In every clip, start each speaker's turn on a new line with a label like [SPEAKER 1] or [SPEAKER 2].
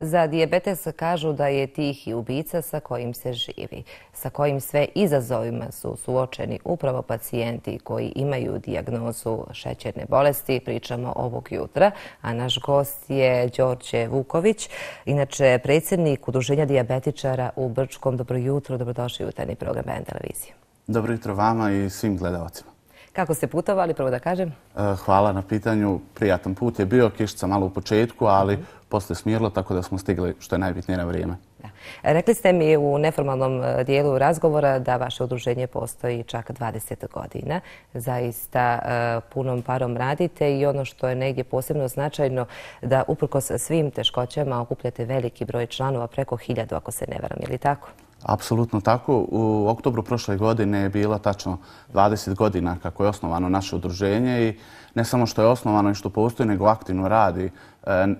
[SPEAKER 1] Za diabetes kažu da je tih i ubica sa kojim se živi, sa kojim sve izazovima su suočeni upravo pacijenti koji imaju diagnozu šećerne bolesti. Pričamo ovog jutra, a naš gost je Đorđe Vuković, inače predsjednik Udruženja diabetičara u Brčkom. Dobro jutro, dobrodošli u tajni program BN televizije.
[SPEAKER 2] Dobro jutro vama i svim gledalcima.
[SPEAKER 1] Kako ste putovali, prvo da kažem?
[SPEAKER 2] E, hvala na pitanju. Prijatan put je bio, kišica malo u početku, ali posle smirlo, tako da smo stigli što je najbitnije na vrijeme.
[SPEAKER 1] Rekli ste mi u neformalnom e, dijelu razgovora da vaše udruženje postoji čak 20 godina. Zaista e, punom parom radite i ono što je negdje posebno značajno da uprko sa svim teškoćama okupljate veliki broj članova, preko hiljadu ako se ne varam, je li tako?
[SPEAKER 2] Apsolutno tako. U oktobru prošle godine je bila tačno 20 godina kako je osnovano naše udruženje i ne samo što je osnovano i što postoji, nego aktivno radi e,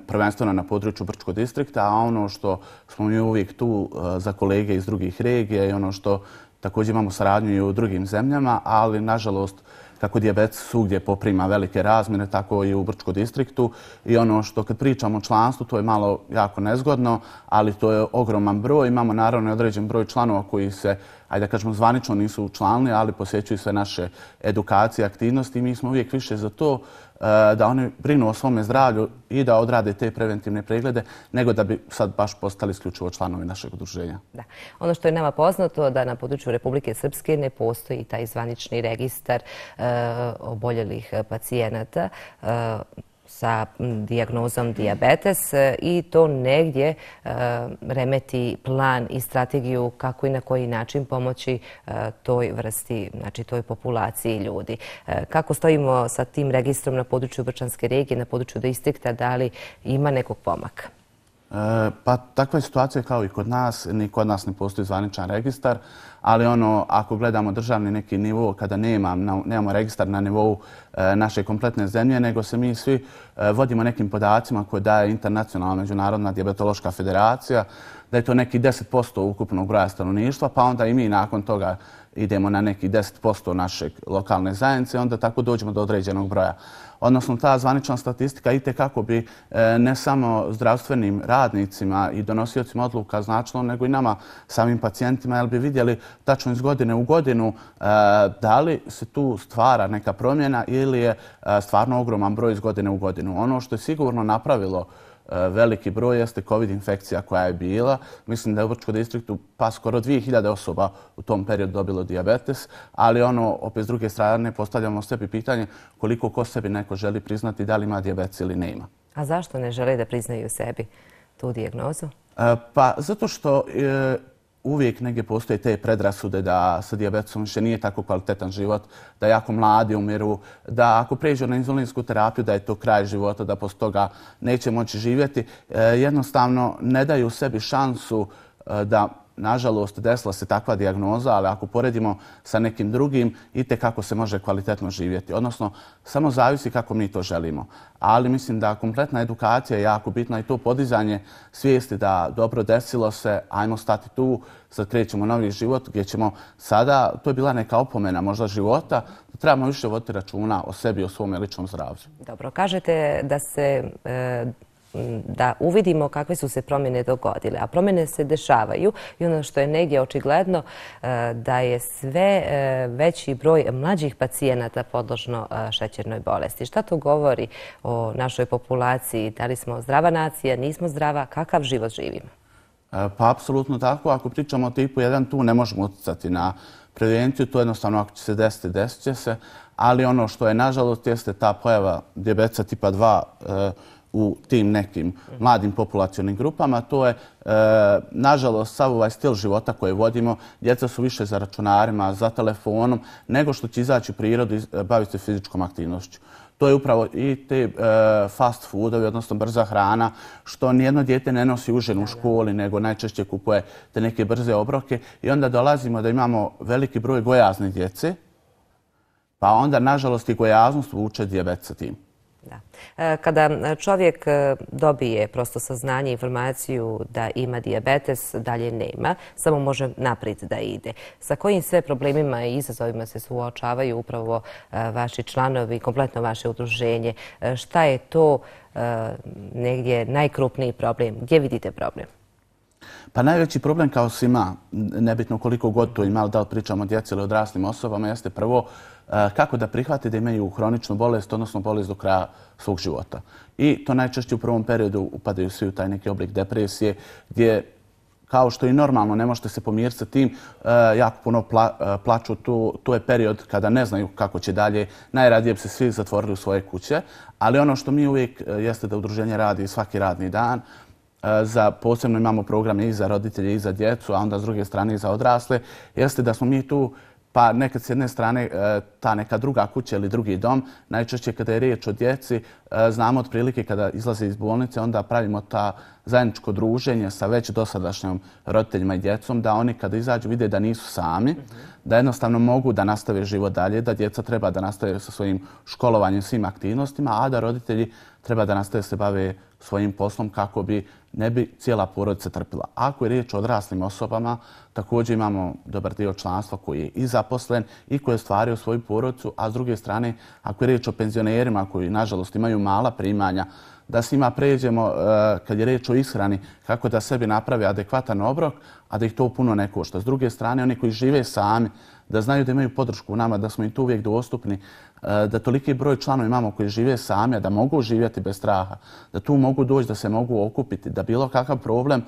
[SPEAKER 2] prvenstveno na području Brčkog distrikta, a ono što smo mi uvijek tu e, za kolege iz drugih regija i ono što također imamo saradnju i u drugim zemljama, ali nažalost kako dijabetesu gdje poprima velike razmjene, tako i u Brčko distriktu. I ono što kad pričamo o članstvu, to je malo jako nezgodno, ali to je ogroman broj. Imamo naravno određen broj članova koji se, ajde da kažemo, zvanično nisu članili, ali posjećuju sve naše edukacije, aktivnosti. I mi smo uvijek više za to E, da oni brinu o svome zdravlju i da odrade te preventivne preglede, nego da bi sad baš postali isključivo članovi našeg udruženja.
[SPEAKER 1] Da. Ono što je nama poznato da na području Republike Srpske ne postoji taj zvanični registar uh, oboljelih pacijenata. Uh, sa diagnozom diabetes e, i to negdje e, remeti plan i strategiju kako i na koji način pomoći e, toj vrsti, znači toj populaciji ljudi. Kako stojimo sa tim registrom na području Brčanske regije, na području distrikta, da li ima nekog pomaka?
[SPEAKER 2] E, pa takva je situacija kao i kod nas. Ni kod nas ne postoji zvaničan registar, ali ono, ako gledamo državni neki nivo, kada nema, nemamo registar na nivou e, naše kompletne zemlje, nego se mi svi e, vodimo nekim podacima koje daje Internacionalna međunarodna diabetološka federacija, da je to neki 10% ukupnog broja stanovništva, pa onda i mi nakon toga idemo na neki 10% našeg lokalne zajednice, onda tako dođemo do određenog broja odnosno ta zvanična statistika i kako bi e, ne samo zdravstvenim radnicima i donosiocima odluka značilo, nego i nama samim pacijentima, jer bi vidjeli tačno iz godine u godinu e, da li se tu stvara neka promjena ili je e, stvarno ogroman broj iz godine u godinu. Ono što je sigurno napravilo veliki broj jeste COVID infekcija koja je bila. Mislim da je u Vrčko distriktu pa skoro 2000 osoba u tom periodu dobilo diabetes, ali ono, opet s druge strane, postavljamo sebi pitanje koliko ko sebi neko želi priznati da li ima diabetes ili ne ima.
[SPEAKER 1] A zašto ne žele da priznaju sebi tu dijagnozu?
[SPEAKER 2] E, pa zato što e, uvijek negdje postoje te predrasude da sa diabetesom više nije tako kvalitetan život, da jako mladi umiru, da ako pređu na inzulinsku terapiju da je to kraj života, da posto toga neće moći živjeti. E, jednostavno ne daju sebi šansu e, da nažalost, desila se takva dijagnoza, ali ako poredimo sa nekim drugim, i te kako se može kvalitetno živjeti. Odnosno, samo zavisi kako mi to želimo. Ali mislim da kompletna edukacija je jako bitna i to podizanje svijesti da dobro desilo se, ajmo stati tu, sad krećemo novi život gdje ćemo sada, to je bila neka opomena možda života, da trebamo više voditi računa o sebi i o svom ličnom zdravlju.
[SPEAKER 1] Dobro, kažete da se e, da uvidimo kakve su se promjene dogodile. A promjene se dešavaju i ono što je negdje očigledno e, da je sve e, veći broj mlađih pacijenata podložno e, šećernoj bolesti. Šta to govori o našoj populaciji? Da li smo zdrava nacija, nismo zdrava? Kakav život živimo?
[SPEAKER 2] Pa, apsolutno tako. Ako pričamo o tipu 1, tu ne možemo utjecati na prevenciju. To jednostavno, ako će se desiti, desit će se. Ali ono što je, nažalost, jeste ta pojava diabetica tipa 2, u tim nekim mladim populacijonim grupama. To je, e, nažalost, sav ovaj stil života koje vodimo. Djeca su više za računarima, za telefonom, nego što će izaći u prirodu i e, baviti se fizičkom aktivnošću. To je upravo i te e, fast foodovi, odnosno brza hrana, što nijedno djete ne nosi užen u školi, nego najčešće kupuje te neke brze obroke. I onda dolazimo da imamo veliki broj gojazne djece, pa onda, nažalost, i gojaznost vuče djebet sa tim.
[SPEAKER 1] Da. E, kada čovjek e, dobije prosto saznanje, informaciju da ima diabetes, dalje nema, samo može naprijed da ide. Sa kojim sve problemima i izazovima se suočavaju upravo e, vaši članovi, kompletno vaše udruženje? Šta je to negdje najkrupniji problem? Gdje vidite problem?
[SPEAKER 2] Pa najveći problem kao svima, nebitno koliko god to imali, da li pričamo o djeci ili odraslim osobama, jeste prvo e, kako da prihvate da imaju hroničnu bolest, odnosno bolest do kraja svog života. I to najčešće u prvom periodu upadaju svi u taj neki oblik depresije, gdje kao što i normalno ne možete se pomiriti sa tim, e, jako puno pla, e, plaću. To je period kada ne znaju kako će dalje. Najradije bi se svi zatvorili u svoje kuće, ali ono što mi uvijek jeste da udruženje radi svaki radni dan, E, za posebno imamo program i za roditelje i za djecu, a onda s druge strane i za odrasle, jeste da smo mi tu pa nekad s jedne strane e, ta neka druga kuća ili drugi dom, najčešće kada je riječ o djeci, E, znamo otprilike kada izlaze iz bolnice, onda pravimo ta zajedničko druženje sa već dosadašnjom roditeljima i djecom, da oni kada izađu vide da nisu sami, da jednostavno mogu da nastave život dalje, da djeca treba da nastave sa svojim školovanjem, svim aktivnostima, a da roditelji treba da nastave se bave svojim poslom kako bi ne bi cijela porodica trpila. Ako je riječ o odraslim osobama, također imamo dobar dio članstva koji je i zaposlen i koji je stvario svoju porodicu, a s druge strane, ako je riječ o penzionerima koji, nažalost, imaju mala primanja, da s njima pređemo, e, kad je reč o ishrani, kako da sebi napravi adekvatan obrok, a da ih to puno ne košta. S druge strane, oni koji žive sami, da znaju da imaju podršku u nama, da smo im tu uvijek dostupni, e, da toliki broj članova imamo koji žive sami, da mogu živjeti bez straha, da tu mogu doći, da se mogu okupiti, da bilo kakav problem,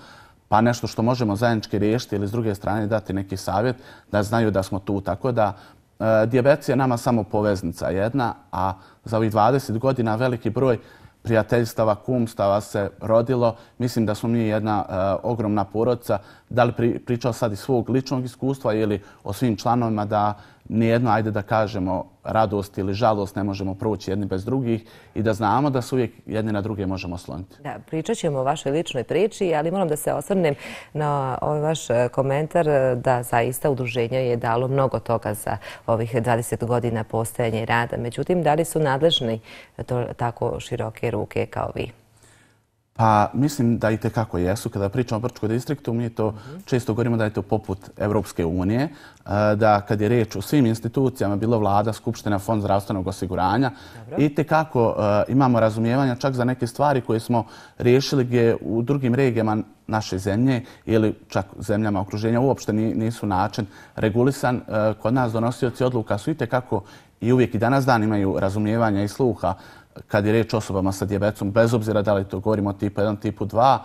[SPEAKER 2] pa nešto što možemo zajednički riješiti ili s druge strane dati neki savjet, da znaju da smo tu. Tako da, e, diabetes je nama samo poveznica jedna, a za ovih 20 godina veliki broj prijateljstava, kumstava se rodilo. Mislim da smo mi jedna e, ogromna porodica. Da li pri, pričao sad iz svog ličnog iskustva ili o svim članovima da nijedno, ajde da kažemo, radost ili žalost ne možemo proći jedni bez drugih i da znamo da se uvijek jedni na druge možemo sloniti.
[SPEAKER 1] Da, pričat ćemo o vašoj ličnoj priči, ali moram da se osvrnem na ovaj vaš e, komentar e, da zaista udruženje je dalo mnogo toga za ovih 20 godina postojanja i rada. Međutim, da li su nadležni to tako široke ruke kao vi?
[SPEAKER 2] Pa mislim da i tekako jesu. Kada pričamo o Brčkoj distriktu, mi to često govorimo da je to poput Evropske unije, da kad je reč o svim institucijama, bilo vlada, skupština, fond zdravstvenog osiguranja, i tekako imamo razumijevanja čak za neke stvari koje smo riješili gdje u drugim regijama naše zemlje ili čak zemljama okruženja uopšte nisu način regulisan. Kod nas donosioci odluka su i tekako i uvijek i danas dan imaju razumijevanja i sluha kad je reč osobama sa diabetesom, bez obzira da li to govorimo o tipu 1, tipu 2,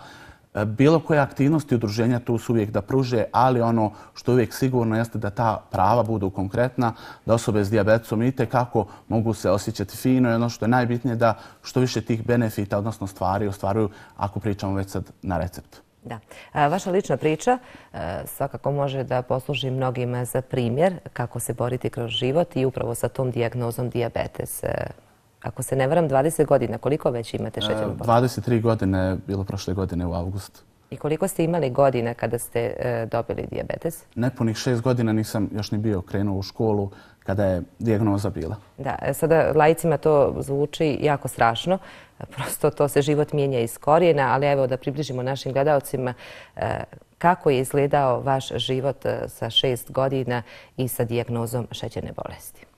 [SPEAKER 2] e, bilo koje aktivnosti udruženja tu su uvijek da pruže, ali ono što je uvijek sigurno jeste da ta prava budu konkretna, da osobe s diabetesom i kako mogu se osjećati fino i ono što je najbitnije da što više tih benefita, odnosno stvari, ostvaruju ako pričamo već sad na receptu.
[SPEAKER 1] Da. Vaša lična priča e, svakako može da posluži mnogima za primjer kako se boriti kroz život i upravo sa tom diagnozom diabetes. E, E, ako se ne varam, 20 godina. Koliko već imate e, šećernu
[SPEAKER 2] bolest? 23 godine bilo prošle godine u augustu.
[SPEAKER 1] I koliko ste imali godina kada ste e, dobili diabetes?
[SPEAKER 2] Nepunih šest godina nisam još ni bio krenuo u školu kada je dijagnoza bila.
[SPEAKER 1] Da, e, sada lajicima to zvuči jako strašno. Prosto to se život mijenja iz korijena, ali evo da približimo našim gledalcima kako je izgledao vaš život sa šest godina i sa dijagnozom šećerne bolesti.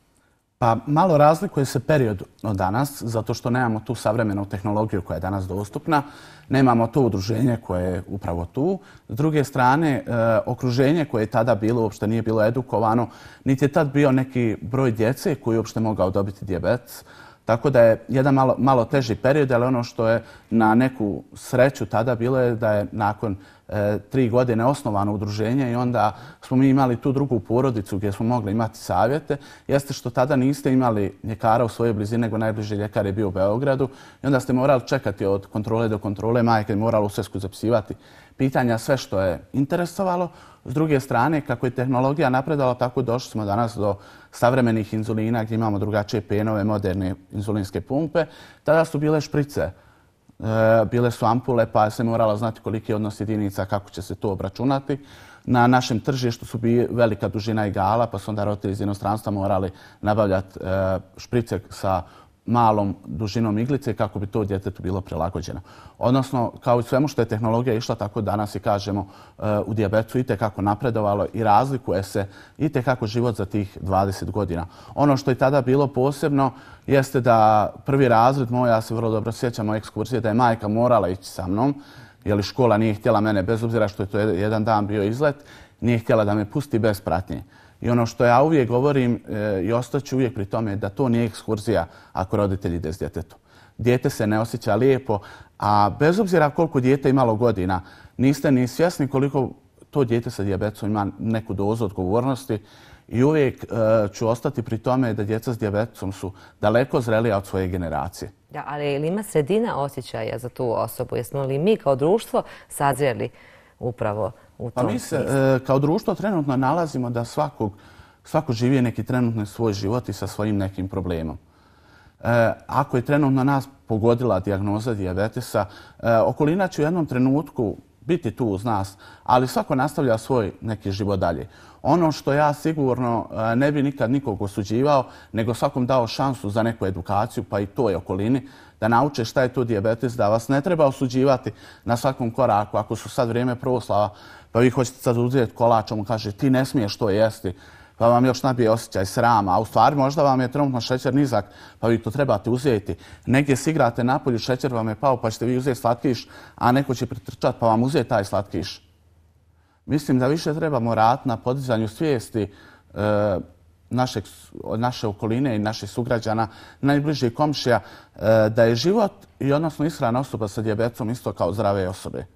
[SPEAKER 2] Pa malo razlikuje se period od danas, zato što nemamo tu savremenu tehnologiju koja je danas dostupna, nemamo to udruženje koje je upravo tu. S druge strane, e, okruženje koje je tada bilo, uopšte nije bilo edukovano, niti je tad bio neki broj djece koji uopšte mogao dobiti dijabetes. Tako da je jedan malo, malo teži period, ali ono što je na neku sreću tada bilo je da je nakon e, tri godine osnovano udruženje i onda smo mi imali tu drugu porodicu gdje smo mogli imati savjete. Jeste što tada niste imali ljekara u svojoj blizini, nego najbliži ljekar je bio u Beogradu i onda ste morali čekati od kontrole do kontrole, majke je moralo u svesku zapisivati pitanja, sve što je interesovalo. S druge strane, kako je tehnologija napredala, tako došli smo danas do savremenih inzulina gdje imamo drugačije penove, moderne inzulinske pumpe. Tada su bile šprice, e, bile su ampule, pa se moralo znati koliki je odnos jedinica, kako će se to obračunati. Na našem tržištu su bili velika dužina igala, pa su onda roditelji iz inostranstva morali nabavljati e, šprice sa malom dužinom iglice kako bi to djetetu bilo prilagođeno. Odnosno, kao i svemu što je tehnologija išla, tako danas i kažemo eh, u diabetu i kako napredovalo i razlikuje se i kako život za tih 20 godina. Ono što je tada bilo posebno jeste da prvi razred moj, ja se vrlo dobro sjećam o ekskursije, da je majka morala ići sa mnom, jer škola nije htjela mene, bez obzira što je to jedan dan bio izlet, nije htjela da me pusti bez pratnje. I ono što ja uvijek govorim e, i ostaću uvijek pri tome da to nije ekskurzija ako roditelji ide s djetetom. Dijete se ne osjeća lijepo, a bez obzira koliko dijete imalo godina, niste ni svjesni koliko to dijete sa dijabetom ima neku dozu odgovornosti i uvijek e, ću ostati pri tome da djeca s dijabetom su daleko zrelija od svoje generacije.
[SPEAKER 1] Da, ali ili ima sredina osjećaja za tu osobu? Jesmo li mi kao društvo sazreli upravo u pa tom
[SPEAKER 2] Pa mi se e, kao društvo trenutno nalazimo da svakog, svako živi neki trenutno svoj život i sa svojim nekim problemom. E, ako je trenutno nas pogodila dijagnoza diabetesa, e, okolina će u jednom trenutku biti tu uz nas, ali svako nastavlja svoj neki život dalje. Ono što ja sigurno e, ne bi nikad nikog osuđivao, nego svakom dao šansu za neku edukaciju, pa i toj okolini, da nauče šta je to diabetes, da vas ne treba osuđivati na svakom koraku. Ako su sad vrijeme proslava, pa vi hoćete sad uzeti kolačom kaže ti ne smiješ to jesti, pa vam još nabije osjećaj srama, a u stvari možda vam je trenutno šećer nizak, pa vi to trebate uzeti. Negdje si igrate napolju, šećer vam je pao, pa ćete vi uzeti slatkiš, a neko će pritrčati pa vam uzeti taj slatkiš. Mislim da više trebamo rat na podizanju svijesti e, našeg, naše okoline i naših sugrađana, najbližih komšija, e, da je život i odnosno ishrana osoba sa djebecom isto kao zdrave osobe.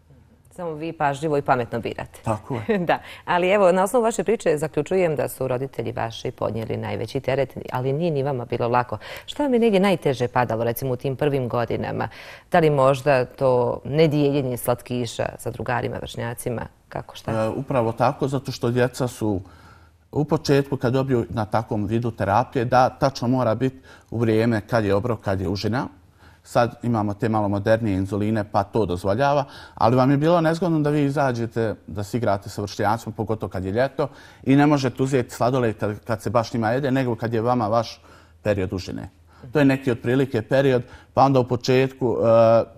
[SPEAKER 1] Samo vi pažljivo i pametno birate.
[SPEAKER 2] Tako je.
[SPEAKER 1] da. Ali evo, na osnovu vaše priče zaključujem da su roditelji vaši podnijeli najveći teret, ali nije ni vama bilo lako. Šta vam je negdje najteže padalo, recimo u tim prvim godinama? Da li možda to nedijeljenje slatkiša sa drugarima, vršnjacima? Kako šta?
[SPEAKER 2] E, upravo tako, zato što djeca su u početku kad dobiju na takvom vidu terapije da tačno mora biti u vrijeme kad je obrok, kad je užina. Sad imamo te malo modernije inzuline pa to dozvoljava, ali vam je bilo nezgodno da vi izađete da se igrate sa vršljancima, pogotovo kad je ljeto i ne možete uzeti sladoled kad, kad se baš njima jede, nego kad je vama vaš period užine. To je neki otprilike period, pa onda u početku, uh,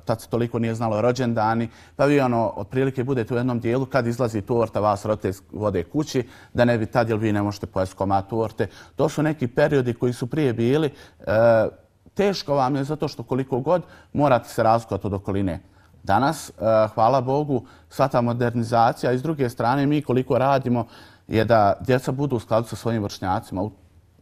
[SPEAKER 2] tad se toliko nije znalo rođendani, pa vi ono, otprilike budete u jednom dijelu kad izlazi torta, vas rote vode kući, da ne bi tad, jer vi ne možete pojesti komad torte. To su neki periodi koji su prije bili. Uh, teško vam je zato što koliko god morate se razlikovati od okoline. Danas, eh, hvala Bogu, sva ta modernizacija i s druge strane mi koliko radimo je da djeca budu u skladu sa svojim vršnjacima.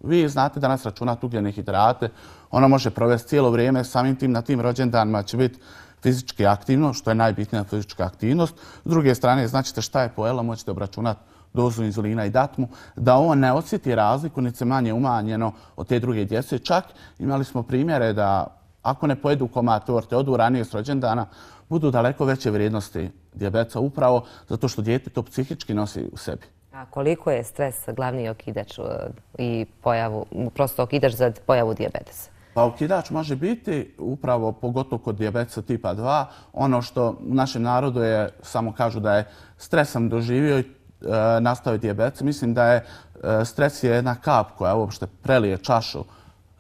[SPEAKER 2] Vi znate danas računati ugljene hidrate, ona može provesti cijelo vrijeme, samim tim na tim rođendanima će biti fizički aktivno, što je najbitnija fizička aktivnost. S druge strane, značite šta je pojela, možete obračunati dozu inzulina i datmu, da on ne osjeti razliku, nice manje umanjeno od te druge djece. Čak imali smo primjere da ako ne pojedu komad torte, odu ranije s rođendana, budu daleko veće vrijednosti diabeca upravo zato što djete to psihički nosi u sebi.
[SPEAKER 1] A koliko je stres glavni okidač uh, i pojavu, prosto okidač za pojavu dijabetesa?
[SPEAKER 2] Pa okidač može biti upravo pogotovo kod dijabetesa tipa 2. Ono što u našem narodu je, samo kažu da je stresam doživio i e, E, nastao je dijabetes. Mislim da je e, stres je jedna kap koja uopšte prelije čašu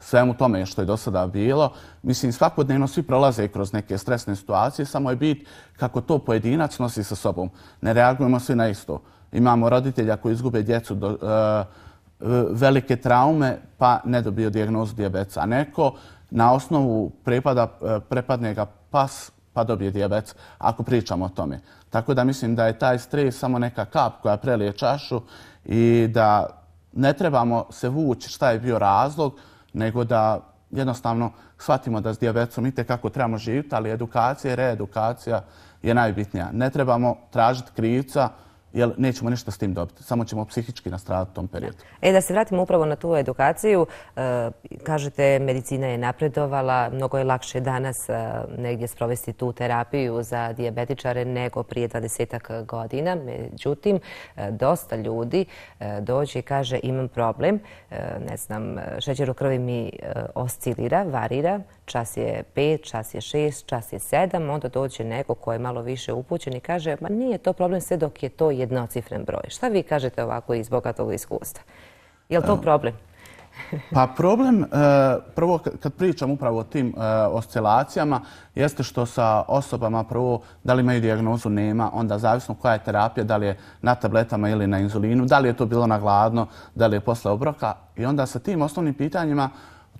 [SPEAKER 2] svemu tome što je do sada bilo. Mislim, svakodnevno svi prolaze kroz neke stresne situacije, samo je bit kako to pojedinac nosi sa sobom. Ne reagujemo svi na isto imamo roditelja koji izgube djecu do e, velike traume pa ne dobio dijagnozu dijabeca. A neko na osnovu prepada, e, prepadne ga pas pa dobije dijabetes, ako pričamo o tome. Tako da mislim da je taj stres samo neka kap koja prelije čašu i da ne trebamo se vući šta je bio razlog, nego da jednostavno shvatimo da s dijabetesom i kako trebamo živjeti, ali edukacija i reedukacija je najbitnija. Ne trebamo tražiti krivca, jer nećemo ništa s tim dobiti. Samo ćemo psihički nastradati u tom periodu.
[SPEAKER 1] E, da se vratimo upravo na tu edukaciju. E, kažete, medicina je napredovala. Mnogo je lakše danas e, negdje sprovesti tu terapiju za diabetičare nego prije 20 godina. Međutim, e, dosta ljudi e, dođe i kaže imam problem. E, ne znam, šećer u krvi mi e, oscilira, varira čas je 5, čas je 6, čas je 7, onda dođe neko ko je malo više upućen i kaže ma nije to problem sve dok je to jednocifren broj. Šta vi kažete ovako iz bogatog iskustva? Je li to problem?
[SPEAKER 2] Pa problem, e, prvo kad pričam upravo o tim e, oscilacijama, jeste što sa osobama prvo da li imaju dijagnozu nema, onda zavisno koja je terapija, da li je na tabletama ili na inzulinu, da li je to bilo na gladno, da li je posle obroka. I onda sa tim osnovnim pitanjima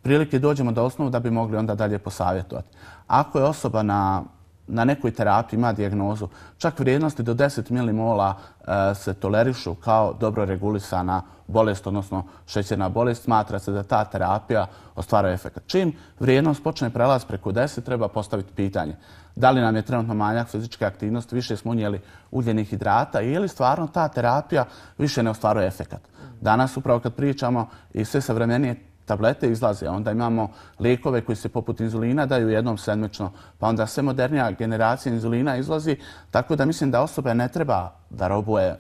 [SPEAKER 2] prilike dođemo do osnovu da bi mogli onda dalje posavjetovati. Ako je osoba na na nekoj terapiji ima dijagnozu, čak vrijednosti do 10 milimola e, se tolerišu kao dobro regulisana bolest, odnosno šećerna bolest, smatra se da ta terapija ostvaruje efekt. Čim vrijednost počne prelaz preko 10, treba postaviti pitanje da li nam je trenutno manjak fizičke aktivnosti, više smo unijeli ugljenih hidrata ili stvarno ta terapija više ne ostvaruje efekt. Danas, upravo kad pričamo i sve savremenije tablete izlaze. Onda imamo lijekove koji se poput inzulina daju jednom sedmično, pa onda sve modernija generacija inzulina izlazi. Tako da mislim da osobe ne treba da robuje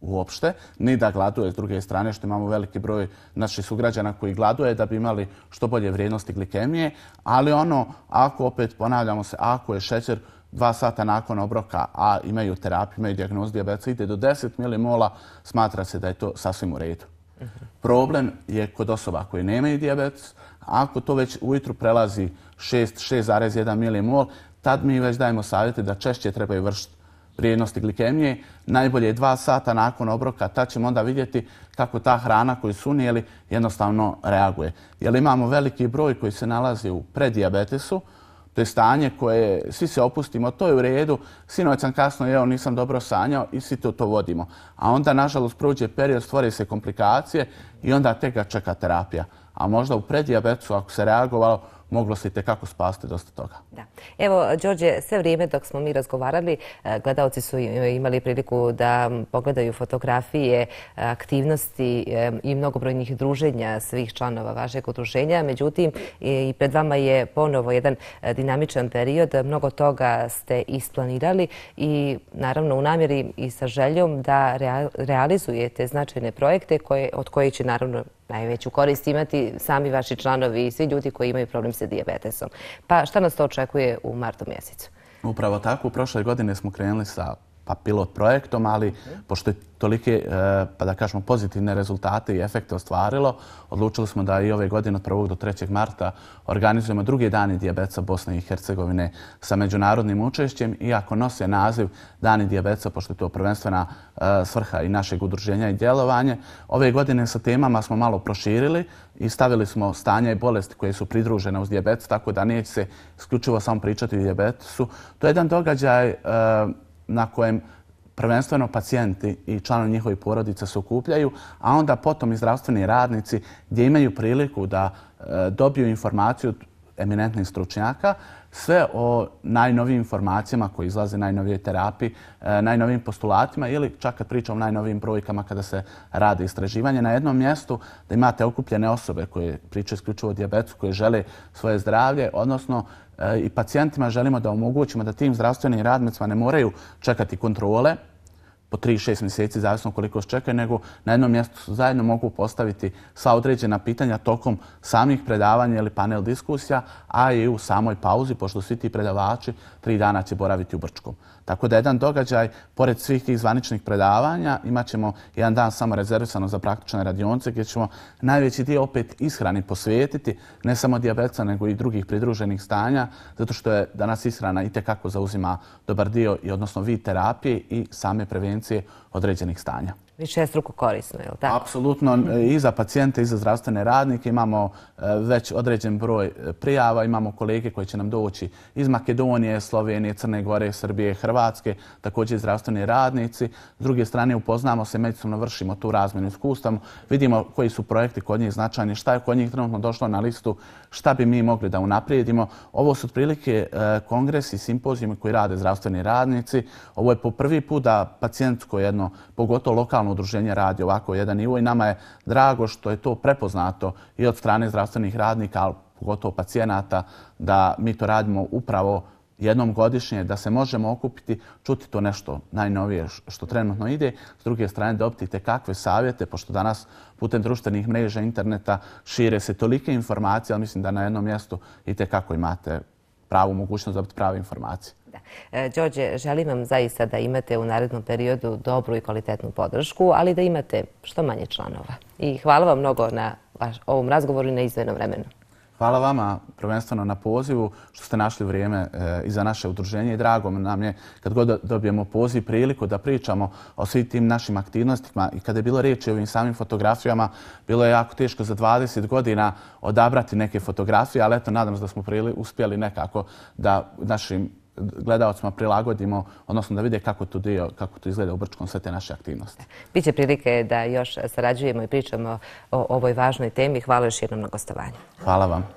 [SPEAKER 2] uopšte, ni da gladuje s druge strane, što imamo veliki broj naših sugrađana koji gladuje da bi imali što bolje vrijednosti glikemije. Ali ono, ako opet ponavljamo se, ako je šećer dva sata nakon obroka, a imaju terapiju, imaju diagnoz diabetesa, ide do 10 milimola, smatra se da je to sasvim u redu. Problem je kod osoba koje nemaju diabetes. Ako to već ujutru prelazi 6,1 milimol, tad mi već dajemo savjeti da češće trebaju vršiti prijednosti glikemije. Najbolje je dva sata nakon obroka, tad ćemo onda vidjeti kako ta hrana koju su unijeli jednostavno reaguje. Jer imamo veliki broj koji se nalazi u prediabetesu, to je stanje koje svi se opustimo, to je u redu, sinoć sam kasno jeo, nisam dobro sanjao i svi to, to vodimo. A onda, nažalost, prođe period, stvore se komplikacije i onda tek ga čeka terapija. A možda u predijabetu, ako se reagovalo, moglo se i tekako spasti dosta toga.
[SPEAKER 1] Da. Evo, Đorđe, sve vrijeme dok smo mi razgovarali, e, gledalci su imali priliku da pogledaju fotografije, e, aktivnosti e, i mnogobrojnih druženja svih članova vašeg udruženja. Međutim, i pred vama je ponovo jedan dinamičan period. Mnogo toga ste isplanirali i naravno u namjeri i sa željom da realizujete značajne projekte koje, od koje će naravno najveću korist imati sami vaši članovi i svi ljudi koji imaju problem sa diabetesom. Pa šta nas to očekuje u martu mjesecu?
[SPEAKER 2] Upravo tako. U prošle godine smo krenuli sa pa pilot projektom, ali pošto je tolike, e, pa da kažemo, pozitivne rezultate i efekte ostvarilo, odlučili smo da i ove godine od 1. do 3. marta organizujemo drugi dani dijabeca Bosne i Hercegovine sa međunarodnim učešćem. Iako nose naziv Dani dijabeca, pošto je to prvenstvena e, svrha i našeg udruženja i djelovanje, ove godine sa temama smo malo proširili i stavili smo stanja i bolesti koje su pridružene uz dijabetes, tako da neće se isključivo samo pričati o dijabetesu. To je jedan događaj e, na kojem prvenstveno pacijenti i članovi njihovih porodica se okupljaju, a onda potom i zdravstveni radnici gdje imaju priliku da e, dobiju informaciju eminentnih stručnjaka, sve o najnovijim informacijama koji izlaze najnovije terapije, najnovijim postulatima ili čak kad pričam o najnovijim brojkama kada se rade istraživanje. Na jednom mjestu, da imate okupljene osobe koje pričaju isključivo o diabetu, koje žele svoje zdravlje, odnosno e, i pacijentima želimo da omogućimo da tim zdravstvenim radnicima ne moraju čekati kontrole, po 3-6 mjeseci, zavisno koliko se čeka, nego na jednom mjestu zajedno mogu postaviti sva određena pitanja tokom samih predavanja ili panel diskusija, a i u samoj pauzi, pošto svi ti predavači tri dana će boraviti u Brčkom. Tako da jedan događaj, pored svih tih zvaničnih predavanja, imat ćemo jedan dan samo rezervisano za praktične radionce gdje ćemo najveći dio opet ishrani posvijetiti, ne samo diabetica, nego i drugih pridruženih stanja, zato što je danas ishrana i tekako zauzima dobar dio i odnosno vid terapije i same prevencije određenih stanja
[SPEAKER 1] više struko korisno, je li tako?
[SPEAKER 2] Apsolutno. E, I za pacijente i za zdravstvene radnike imamo e, već određen broj e, prijava. Imamo kolege koji će nam doći iz Makedonije, Slovenije, Crne Gore, Srbije, Hrvatske, također i zdravstveni radnici. S druge strane, upoznamo se, međusobno vršimo tu razmenu iskustvom, Vidimo koji su projekti kod njih značajni, šta je kod njih trenutno došlo na listu, šta bi mi mogli da unaprijedimo. Ovo su otprilike kongresi kongresi, simpozijumi koji rade zdravstveni radnici. Ovo je po prvi put da pacijentsko jedno, pogotovo lokalno udruženje radi ovako jedan nivo i nama je drago što je to prepoznato i od strane zdravstvenih radnika, ali pogotovo pacijenata, da mi to radimo upravo jednom godišnje, da se možemo okupiti, čuti to nešto najnovije što trenutno ide, s druge strane da optite kakve savjete, pošto danas putem društvenih mreža interneta šire se tolike informacije, ali mislim da na jednom mjestu i te kako imate pravu mogućnost da dobiti prave informacije.
[SPEAKER 1] E, Đorđe, želim vam zaista da imate u narednom periodu dobru i kvalitetnu podršku, ali da imate što manje članova. I hvala vam mnogo na ovom razgovoru i na izvenom vremenu.
[SPEAKER 2] Hvala vama prvenstveno na pozivu što ste našli vrijeme e, i za naše udruženje i drago nam je kad god dobijemo poziv priliku da pričamo o svim tim našim aktivnostima i kada je bilo riječi o ovim samim fotografijama, bilo je jako teško za 20 godina odabrati neke fotografije, ali eto nadam se da smo uspjeli nekako da našim gledalcima prilagodimo, odnosno da vide kako to, dio, kako to izgleda u Brčkom sve te naše aktivnosti.
[SPEAKER 1] Biće prilike da još sarađujemo i pričamo o ovoj važnoj temi. Hvala još jednom na gostovanju.
[SPEAKER 2] Hvala vam.